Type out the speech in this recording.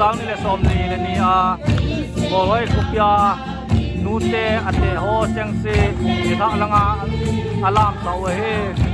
sang ni le som ni le ni, a bol nút kupya nu te ate ho chang se ni tha langa alam sau he.